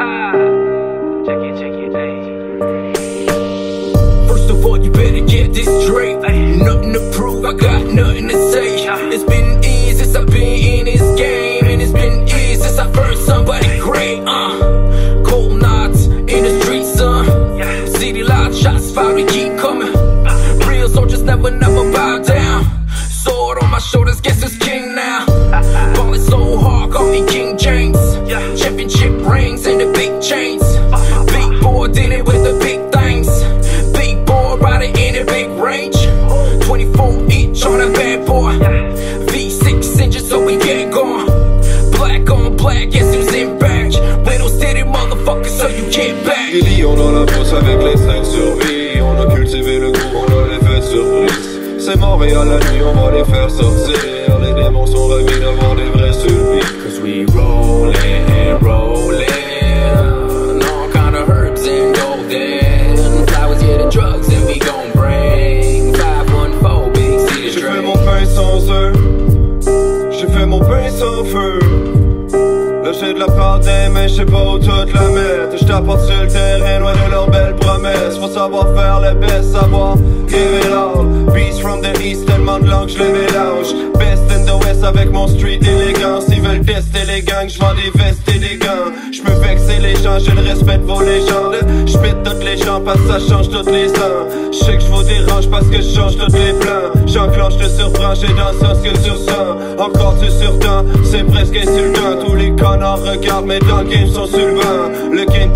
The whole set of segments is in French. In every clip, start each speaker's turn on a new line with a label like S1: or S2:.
S1: Ah. check it, check it, hey. First of all, you better get this straight. Hey. Nothing to prove, I got nothing to say. Yeah. It's been easy since I've been in this game, and it's been easy since I've heard somebody great. Uh, cold nights in the streets, son. Yeah. City lights, shots fired, we keep coming. Uh. Real soldiers never.
S2: Fosse avec les cinq survies On a cultivé le goût, on a les fait surprise C'est Montréal la nuit, on va les faire sortir. Les démons sont ravis d'avoir des vrais survies
S1: Cause we rollin' and rollin' All kind of herbs and golden Flowers, yeah, the drugs, and we gon' bring. 514 Big City
S2: J'ai fait mon pain sans œuf J'ai fait mon pain sans feu. Là j'ai de la part des mains, j'sais pas où toute la mettre J't'apporte sur le terrain, loin de leurs belles promesses. Faut savoir faire le best, savoir give it all Beats from the east, tellement de langues, j'les mélange. Best in the west avec mon street élégance Ils veulent tester les gangs, j'vends des vestes et des gants. J'peux vexer les gens, j'ai le respect de vos légendes. J'pète toutes les gens parce que ça change toutes les ans. J'sais que j'vous dérange parce que j'change tous les plans. J'enclenche, te surprends, j'ai dans ça ce que tu ressens. Encore tu surtemps, c'est presque insultant. Tous les connards regardent mais dans le game sont sur le banc. Le game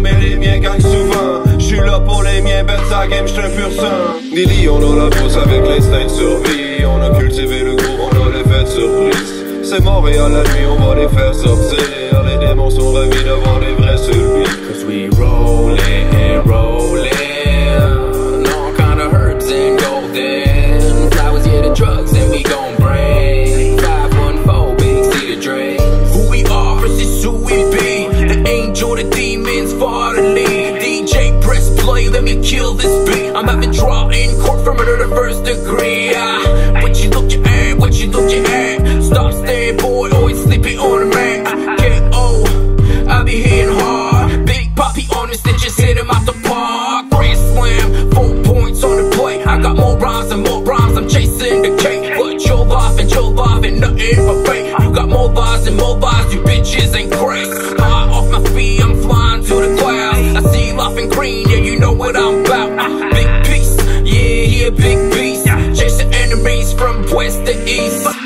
S2: mais les miens gagnent souvent. J'suis là pour les miens, ben ça game j'suis un pur sang. Des lions dans la fosse avec l'instinct de survie On a cultivé le goût, on a les fait surprise C'est Montréal la nuit, on va les faire sortir. Les démons sont ravis d'avoir des vrais
S1: rollin' DJ, press play, let me kill this beat. I'm having trial in court murder the first degree. Ah, What you looking at, what you looking at. Stop staying, boy, always sleeping on the mat. Get old, I be hitting hard. Big Poppy on the stitches, hit him out the park. Grand slam, four points on the plate. I got more rhymes and more rhymes, I'm chasing the cake. But your life and your life ain't nothing but fake You got more lies and more lies, you bitches ain't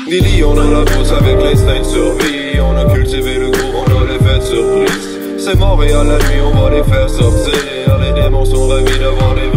S2: Lily, on a la bourse avec l'instinct de survie. On a cultivé le goût, on a les de surprise. C'est mort et à la nuit, on va les faire sortir. Les démons sont ravis d'avoir des